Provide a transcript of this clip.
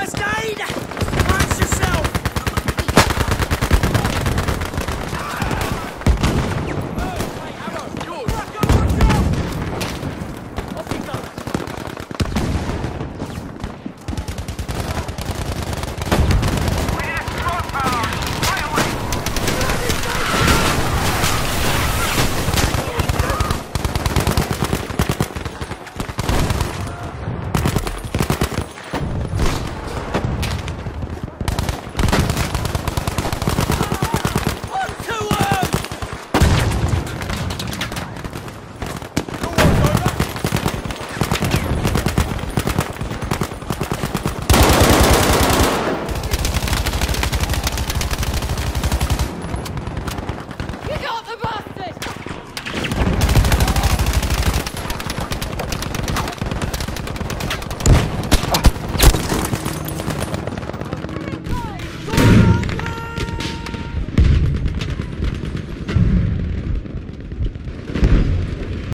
first aid!